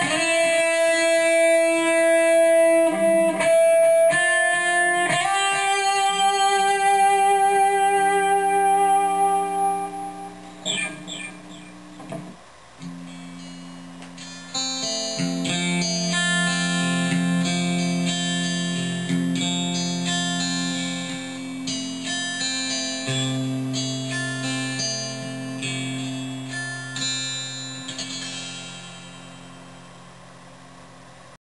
Hey.